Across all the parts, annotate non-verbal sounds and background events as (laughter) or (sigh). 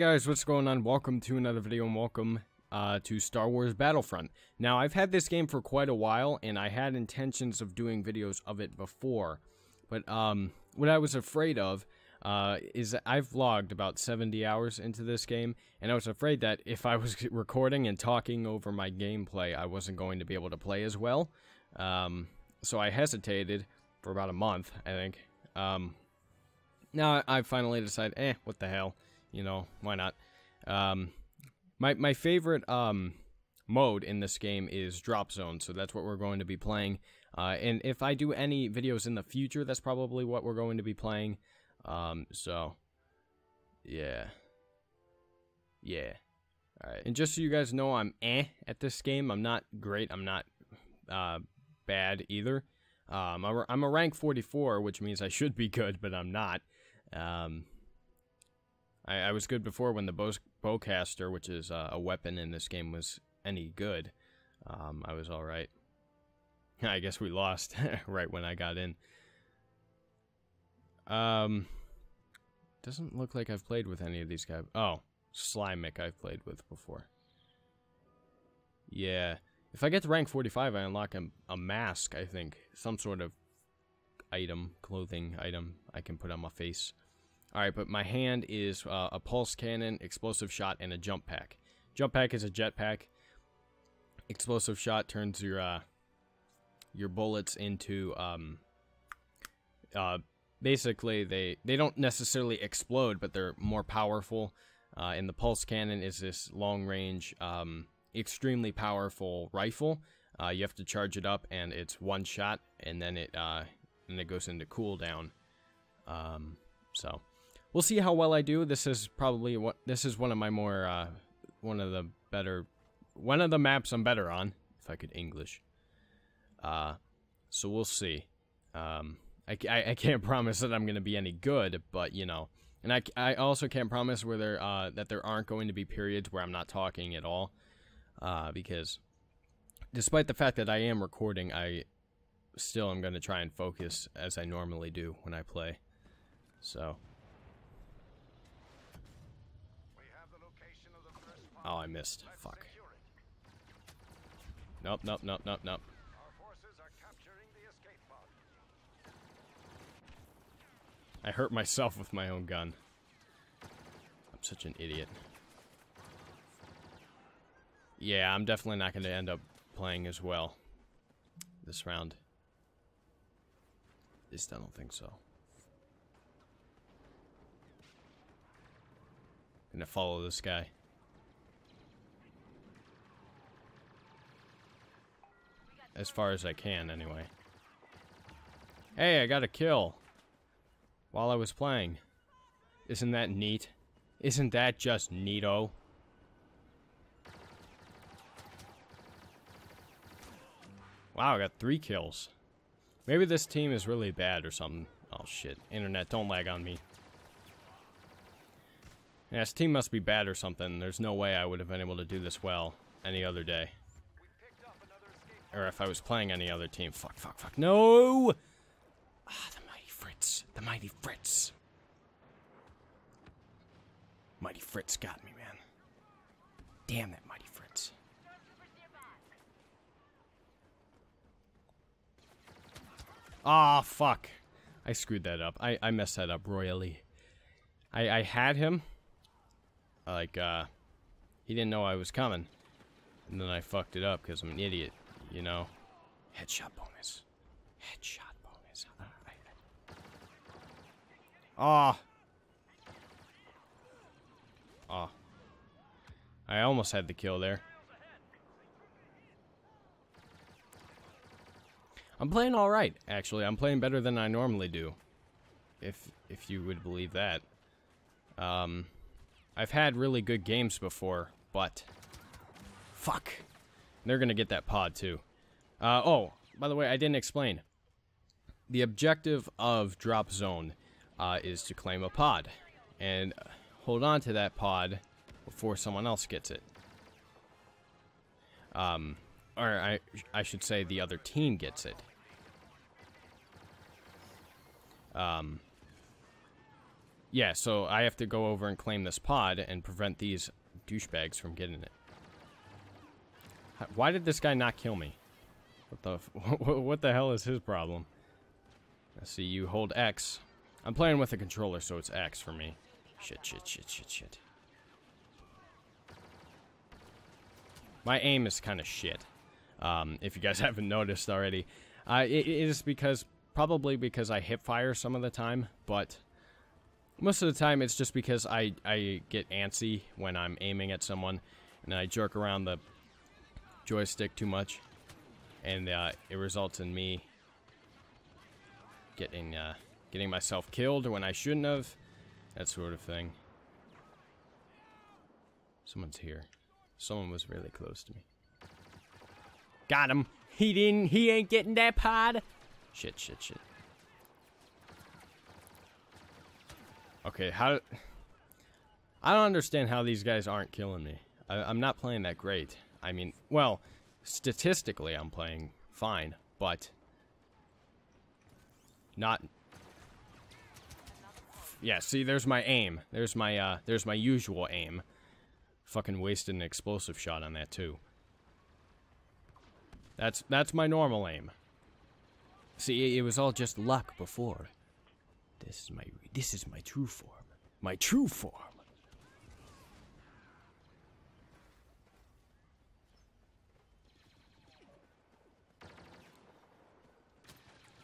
guys, what's going on? Welcome to another video and welcome uh, to Star Wars Battlefront. Now, I've had this game for quite a while, and I had intentions of doing videos of it before. But um, what I was afraid of uh, is that I've vlogged about 70 hours into this game, and I was afraid that if I was (laughs) recording and talking over my gameplay, I wasn't going to be able to play as well. Um, so I hesitated for about a month, I think. Um, now I finally decided, eh, what the hell, you know, why not? Um, my my favorite um mode in this game is drop zone, so that's what we're going to be playing. Uh, and if I do any videos in the future, that's probably what we're going to be playing. Um, so yeah, yeah. All right, and just so you guys know, I'm eh at this game. I'm not great. I'm not uh, bad either. Um, I'm a rank 44, which means I should be good, but I'm not. Um, I, I, was good before when the bow, bowcaster, which is uh, a weapon in this game, was any good. Um, I was all right. (laughs) I guess we lost (laughs) right when I got in. Um, doesn't look like I've played with any of these guys. Oh, Slimek I've played with before. Yeah. If I get to rank 45, I unlock a, a mask, I think. Some sort of item, clothing item I can put on my face. Alright, but my hand is uh, a pulse cannon, explosive shot, and a jump pack. Jump pack is a jet pack. Explosive shot turns your uh, your bullets into um, uh, basically they they don't necessarily explode, but they're more powerful. Uh, and the pulse cannon is this long range, um, extremely powerful rifle. Uh, you have to charge it up, and it's one shot, and then it uh, and it goes into cooldown. Um, so we'll see how well I do. This is probably what this is one of my more uh, one of the better one of the maps I'm better on, if I could English. Uh, so we'll see. Um, I, I, I can't (laughs) promise that I'm going to be any good, but you know, and I, I also can't promise where there uh, that there aren't going to be periods where I'm not talking at all, uh, because despite the fact that I am recording, I still am going to try and focus as I normally do when I play. So. Oh, I missed. Fuck. Nope, nope, nope, nope, nope. I hurt myself with my own gun. I'm such an idiot. Yeah, I'm definitely not going to end up playing as well this round. At least I don't think so. Gonna follow this guy. As far as I can, anyway. Hey, I got a kill. While I was playing. Isn't that neat? Isn't that just neato? Wow, I got three kills. Maybe this team is really bad or something. Oh shit. Internet, don't lag on me. Yeah, this team must be bad or something. There's no way I would have been able to do this well any other day. Or if I was playing any other team. Fuck, fuck, fuck. No! Ah, the mighty Fritz. The mighty Fritz. Mighty Fritz got me, man. Damn that mighty Fritz. Ah, oh, fuck. I screwed that up. I, I messed that up royally. I, I had him. Like, uh, he didn't know I was coming. And then I fucked it up because I'm an idiot, you know? Headshot bonus. Headshot bonus. Ah. Oh. oh. I almost had the kill there. I'm playing all right, actually. I'm playing better than I normally do. If if you would believe that. Um, I've had really good games before, but fuck. They're gonna get that pod too. Uh, oh, by the way, I didn't explain. The objective of Drop Zone uh, is to claim a pod and hold on to that pod before someone else gets it. Um, or I, I should say the other team gets it. Um, yeah, so I have to go over and claim this pod and prevent these douchebags from getting it. Why did this guy not kill me? What the (laughs) what the hell is his problem? Let's see, you hold X. I'm playing with a controller, so it's X for me. Shit, shit, shit, shit, shit. My aim is kind of shit. Um, if you guys (laughs) haven't noticed already. Uh, it, it is because, probably because I hip fire some of the time, but most of the time it's just because I, I get antsy when I'm aiming at someone, and I jerk around the joystick too much, and uh, it results in me getting, uh, getting myself killed when I shouldn't have, that sort of thing. Someone's here. Someone was really close to me. Got him. He didn't. He ain't getting that pod. Shit, shit, shit. Okay, how... I don't understand how these guys aren't killing me. I, I'm not playing that great. I mean, well, statistically I'm playing fine, but... Not... Yeah, see, there's my aim. There's my, uh, there's my usual aim. Fucking wasted an explosive shot on that, too. That's that's my normal aim. See, it was all just luck before. This is my this is my true form. My true form.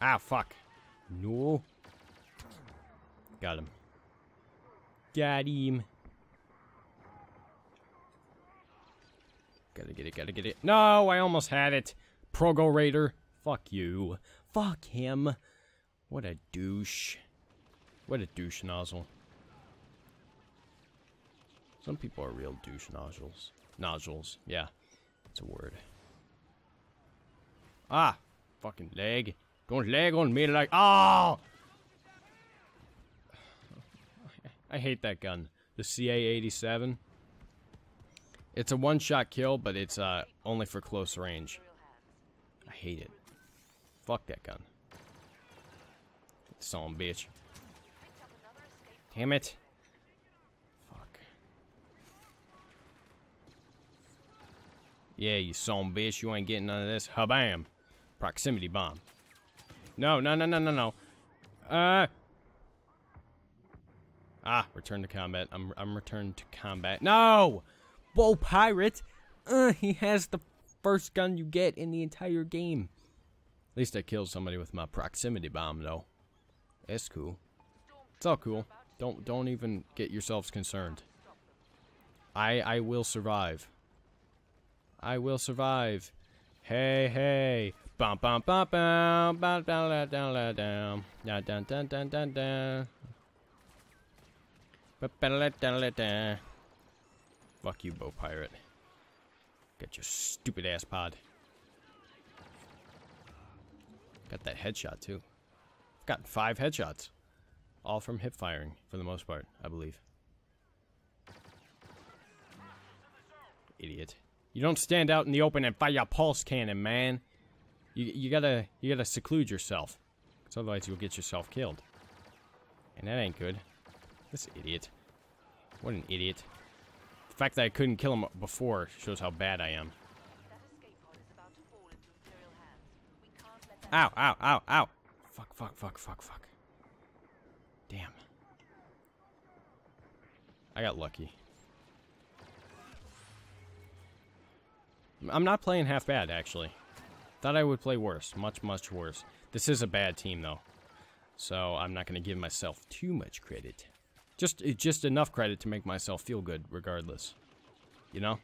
Ah, fuck. No. Got him. Got him. Gotta get it, gotta get it. No, I almost had it. Progo Raider. Fuck you. Fuck him. What a douche. What a douche nozzle. Some people are real douche nodules. Nodules. Yeah. It's a word. Ah! Fucking leg. Don't lag on me like- Oh! I hate that gun. The CA-87. It's a one-shot kill, but it's uh, only for close range. I hate it. Fuck that gun. Son bitch. Damn it. Fuck. Yeah, you son bitch. You ain't getting none of this. Habam. Proximity bomb. No, no, no, no, no, no. Uh. Ah, return to combat. I'm, I'm returned to combat. No! Whoa, pirate! Uh, he has the first gun you get in the entire game. At least I killed somebody with my proximity bomb, though. It's cool. It's all cool. Don't don't even get yourselves concerned. I I will survive. I will survive. Hey hey. Bum bum bum bum bum down down down down down down down down down down. Fuck you, bow pirate. Got your stupid ass pod. Got that headshot too. I've gotten five headshots. All from hip firing, for the most part, I believe. Idiot. You don't stand out in the open and fire your pulse cannon, man. You, you gotta you gotta seclude yourself. Because otherwise you'll get yourself killed. And that ain't good. This idiot. What an idiot. The fact that I couldn't kill him before shows how bad I am. Ow, ow, ow, ow. Fuck, fuck, fuck, fuck, fuck. Damn. I got lucky. I'm not playing half bad, actually. Thought I would play worse. Much, much worse. This is a bad team, though. So I'm not going to give myself too much credit. Just, just enough credit to make myself feel good, regardless. You know?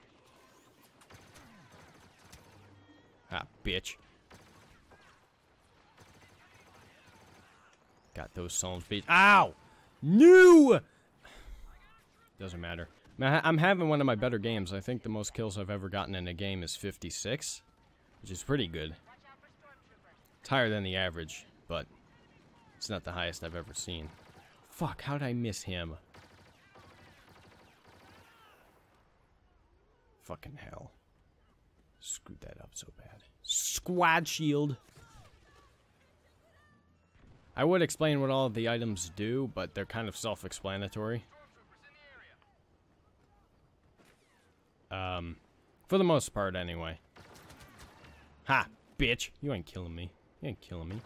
Ah, bitch. Got those songs beat. Ow! New! Doesn't matter. I'm having one of my better games. I think the most kills I've ever gotten in a game is 56, which is pretty good. It's higher than the average, but it's not the highest I've ever seen. Fuck, how did I miss him? Fucking hell. Screwed that up so bad. Squad shield. I would explain what all of the items do, but they're kind of self-explanatory. Um, for the most part, anyway. Ha, bitch. You ain't killing me. You ain't killing me.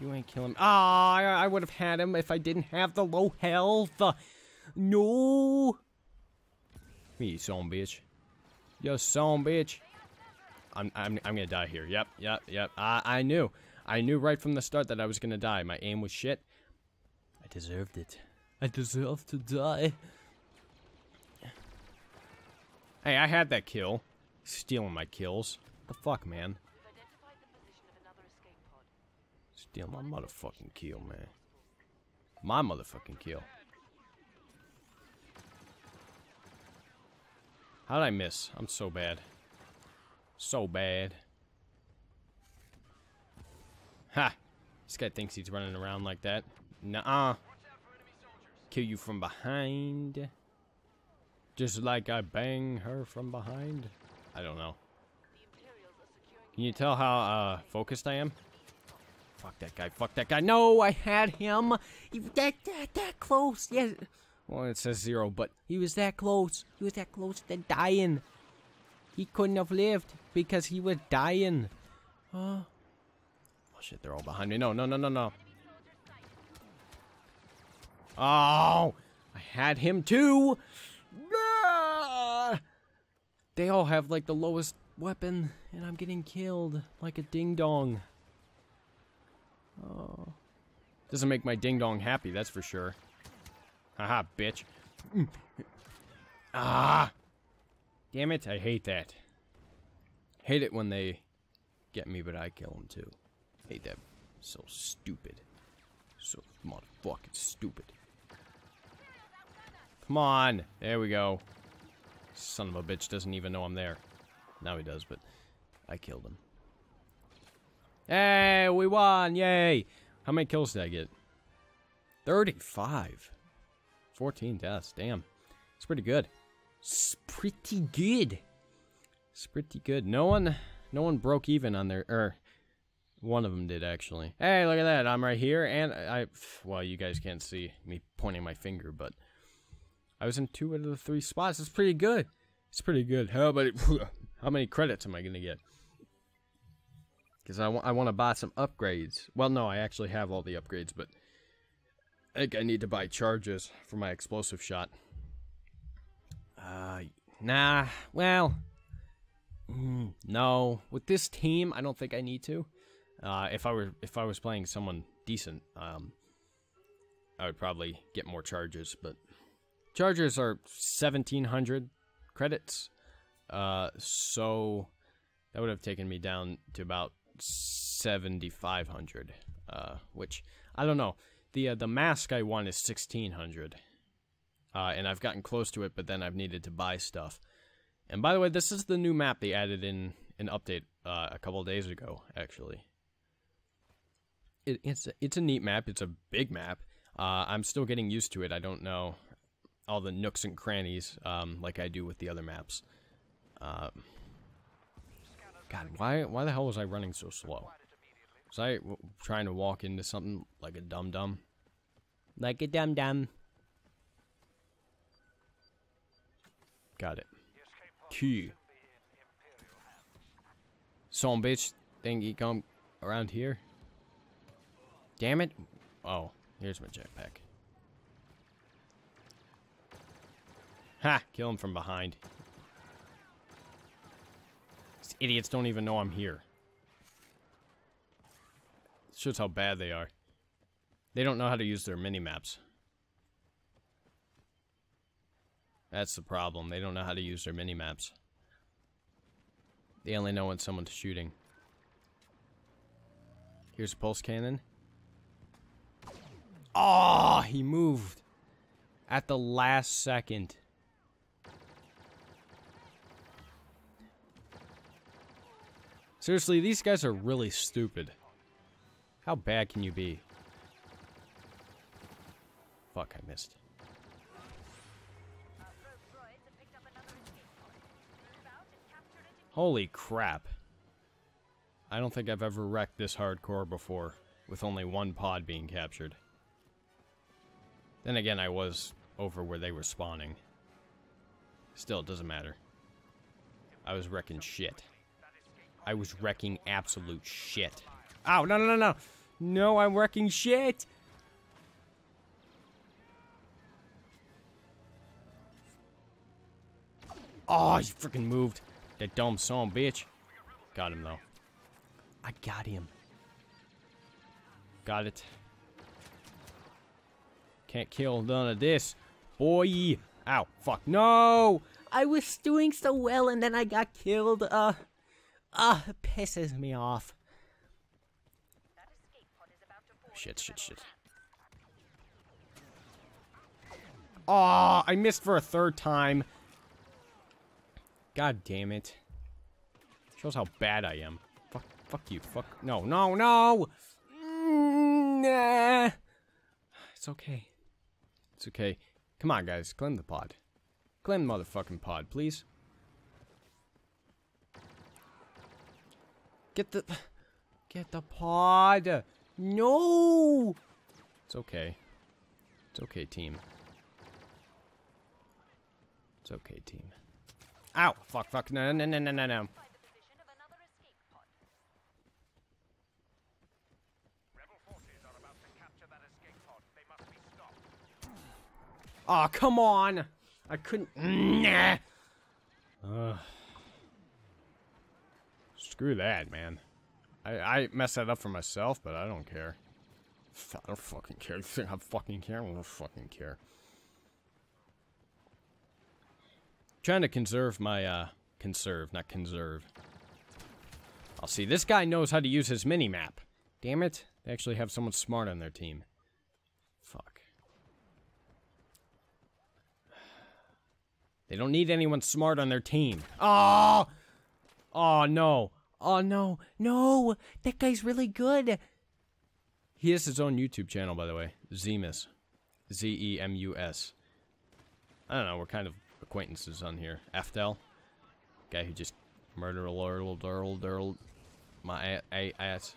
You ain't killing me. Ah, I, I would have had him if I didn't have the low health. No. Me, you son bitch. You son bitch. I'm, I'm, I'm gonna die here. Yep, yep, yep. I, I knew. I knew right from the start that I was gonna die. My aim was shit. I deserved it. I deserve to die. Hey, I had that kill. Stealing my kills. The fuck, man? Steal my motherfucking kill, man. My motherfucking kill. How'd I miss? I'm so bad. So bad. Ha! This guy thinks he's running around like that. Nuh-uh. Kill you from behind. Just like I bang her from behind. I don't know. Can you tell how uh, focused I am? Fuck that guy. Fuck that guy. No, I had him. He that, that, that close. Yes. Well, it says zero, but he was that close. He was that close to dying. He couldn't have lived because he was dying. Oh. Oh, shit. They're all behind me. No, no, no, no, no. Oh. I had him too. They all have, like, the lowest weapon, and I'm getting killed like a ding-dong. Oh. Doesn't make my ding-dong happy, that's for sure. Haha, bitch. ah! Damn it, I hate that. Hate it when they get me, but I kill them too. Hate that. So stupid. So motherfucking stupid. Come on! There we go. Son of a bitch doesn't even know I'm there. Now he does, but I killed him. Hey, we won! Yay! How many kills did I get? 35. 14 deaths. Damn. It's pretty good. It's pretty good. It's pretty good. No one no one broke even on their er one of them did actually. Hey, look at that. I'm right here and I well, you guys can't see me pointing my finger, but I was in two out of the three spots. It's pretty good. It's pretty good. How about it? (laughs) How many credits am I going to get? Because I, I want to buy some upgrades. Well, no, I actually have all the upgrades, but I think I need to buy charges for my explosive shot. Uh, nah, well, mm, no. With this team, I don't think I need to. Uh, if I were if I was playing someone decent, um, I would probably get more charges, but Chargers are 1,700 credits. Uh, so that would have taken me down to about 7,500. Uh, which, I don't know. The, uh, the mask I want is 1,600. Uh, and I've gotten close to it, but then I've needed to buy stuff. And by the way, this is the new map they added in an update uh, a couple days ago, actually. It, it's, a, it's a neat map. It's a big map. Uh, I'm still getting used to it. I don't know all the nooks and crannies um, like I do with the other maps. Uh, God, why why the hell was I running so slow? Was I trying to walk into something like a dum dum? Like a dum dum. Got it. Key. Some bitch think he come around here. Damn it. Oh, here's my jetpack. Ha! Kill him from behind. Idiots don't even know I'm here. shows how bad they are. They don't know how to use their mini-maps. That's the problem. They don't know how to use their mini-maps. They only know when someone's shooting. Here's a pulse cannon. Oh, he moved at the last second. Seriously, these guys are really stupid. How bad can you be? Fuck, I missed. Holy crap. I don't think I've ever wrecked this hardcore before. with only one pod being captured. Then again, I was over where they were spawning. Still, it doesn't matter. I was wrecking shit. I was wrecking absolute shit. Ow, no, no, no, no. No, I'm wrecking shit. Oh, he freaking moved. That dumb son bitch. Got him, though. I got him. Got it. Can't kill none of this. Boy. Ow. Fuck. No! I was doing so well and then I got killed. Uh, uh, it pisses me off. Shit, shit, shit. Oh, I missed for a third time. God damn it. Shows how bad I am. Fuck, fuck you. Fuck. No, no, no! Mm, nah. It's okay. It's okay. Come on, guys. Claim the pod. Claim the motherfucking pod, please. Get the... Get the pod! No! It's okay. It's okay, team. It's okay, team. Ow! Fuck, fuck, no, no, no, no, no, no. Aw, oh, come on! I couldn't. Nah. Uh, screw that, man. I, I messed that up for myself, but I don't care. I don't fucking care. (laughs) You think I fucking care? I don't fucking care. Trying to conserve my, uh, conserve, not conserve. I'll see. This guy knows how to use his mini-map. Damn it. They actually have someone smart on their team. Fuck. They don't need anyone smart on their team. Oh! Oh, no. Oh, no. No! That guy's really good! He has his own YouTube channel, by the way. Zemus. Z-E-M-U-S. I don't know, we're kind of acquaintances on here. Aftel. Guy who just murdered a lurl, durl, durl, my ass.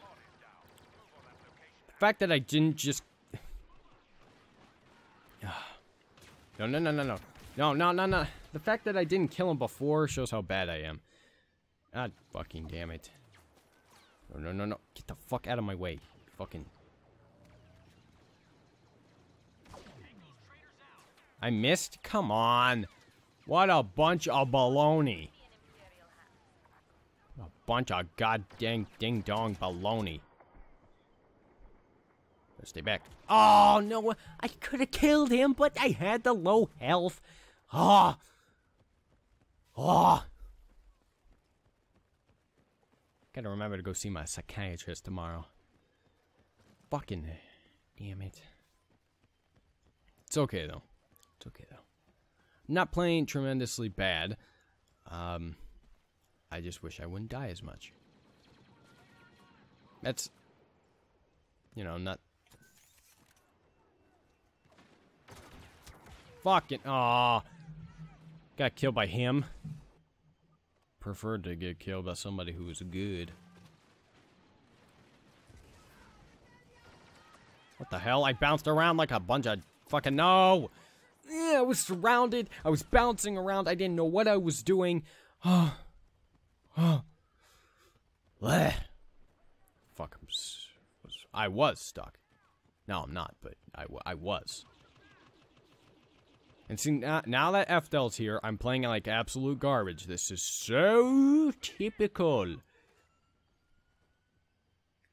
The fact that I didn't just... (sighs) no, no, no, no, no. No, no, no, no. The fact that I didn't kill him before shows how bad I am. God fucking damn it. No, no, no, no. Get the fuck out of my way. Fucking... I missed? Come on. What a bunch of baloney. A bunch of god goddamn ding dong baloney. stay back. Oh, no. I could have killed him, but I had the low health. Ah. Oh. Oh. Gotta remember to go see my psychiatrist tomorrow. Fucking damn it. It's okay though. It's okay though. not playing tremendously bad. Um, I just wish I wouldn't die as much. That's, you know, not. Fucking, aw. Got killed by him. Preferred to get killed by somebody who was good. What the hell? I bounced around like a bunch of fucking no. Yeah, I was surrounded. I was bouncing around. I didn't know what I was doing. (sighs) Oh. Oh. Bleh. Fuck. I was stuck. No, I'm not, but I, I was. And see, now, now that Fdel's here, I'm playing like absolute garbage. This is so typical.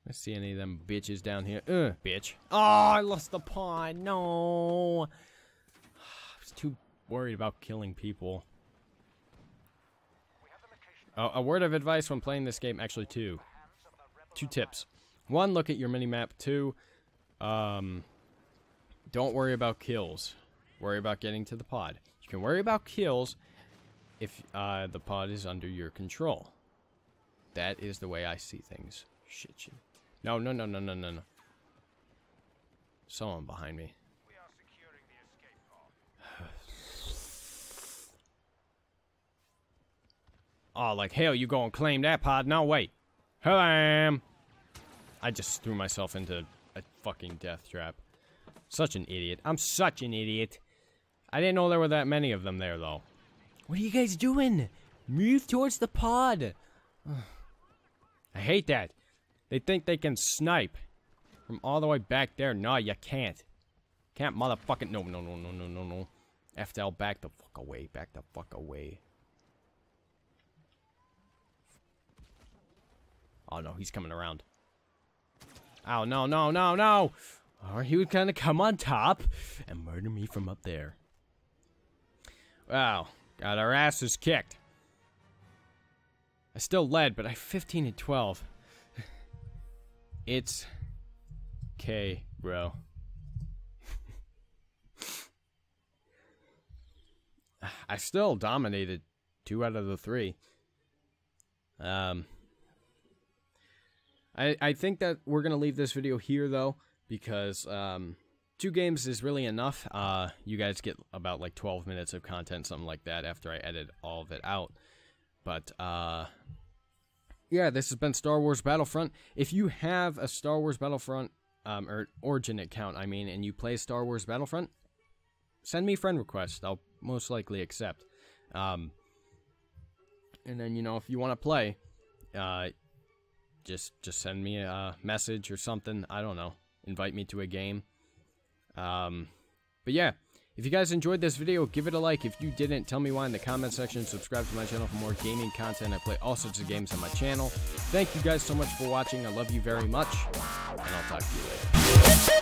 Let's see any of them bitches down here. Uh, bitch. Oh, I lost the pawn. No. (sighs) I was too worried about killing people. A word of advice when playing this game, actually two. Two tips. One, look at your mini-map. Two, um, don't worry about kills worry about getting to the pod. You can worry about kills if uh, the pod is under your control. That is the way I see things. Shit, shit. No, no, no, no, no, no, no. Someone behind me. (sighs) oh, like hell, you gonna claim that pod? No, wait. Hello. I just threw myself into a fucking death trap. Such an idiot. I'm such an idiot. I didn't know there were that many of them there, though. What are you guys doing? Move towards the pod. (sighs) I hate that. They think they can snipe from all the way back there. No, you can't. Can't motherfucking... No, no, no, no, no, no, no. FTL, back the fuck away. Back the fuck away. Oh, no, he's coming around. Oh, no, no, no, no! Or he would kind of come on top and murder me from up there. Wow, got our asses kicked. I still led, but I 15 and 12. (laughs) it's K, bro. (laughs) I still dominated two out of the three. Um, I I think that we're gonna leave this video here though because um, two games is really enough. Uh, you guys get about like 12 minutes of content, something like that, after I edit all of it out. But uh, yeah, this has been Star Wars Battlefront. If you have a Star Wars Battlefront um, or Origin account, I mean, and you play Star Wars Battlefront, send me friend request. I'll most likely accept. Um, and then you know if you want to play, uh, just just send me a message or something. I don't know. Invite me to a game. Um, but yeah, if you guys enjoyed this video, give it a like. If you didn't, tell me why in the comment section. Subscribe to my channel for more gaming content. I play all sorts of games on my channel. Thank you guys so much for watching. I love you very much, and I'll talk to you later.